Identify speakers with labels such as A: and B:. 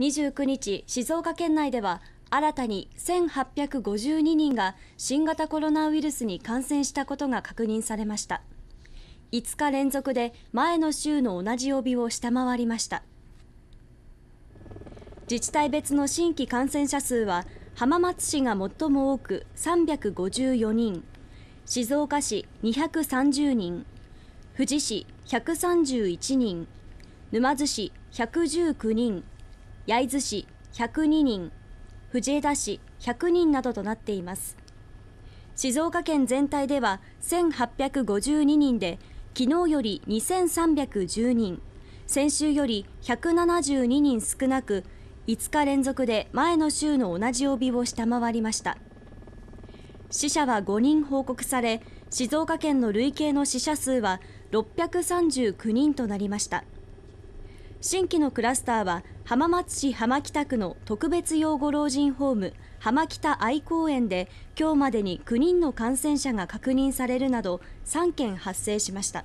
A: 29日、静岡県内では新たに1852人が新型コロナウイルスに感染したことが確認されました5日連続で前の週の同じ曜日を下回りました自治体別の新規感染者数は浜松市が最も多く354人静岡市230人富士市131人沼津市119人焼津市102人藤枝市100人などとなっています静岡県全体では1852人で昨日より2310人先週より172人少なく5日連続で前の週の同じ曜日を下回りました死者は5人報告され静岡県の累計の死者数は639人となりました新規のクラスターは浜松市浜北区の特別養護老人ホーム浜北愛公園で今日までに9人の感染者が確認されるなど3件発生しました。